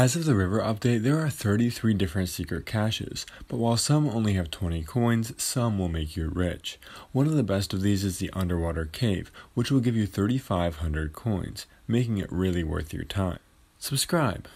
As of the river update, there are 33 different secret caches, but while some only have 20 coins, some will make you rich. One of the best of these is the underwater cave, which will give you 3,500 coins, making it really worth your time. Subscribe.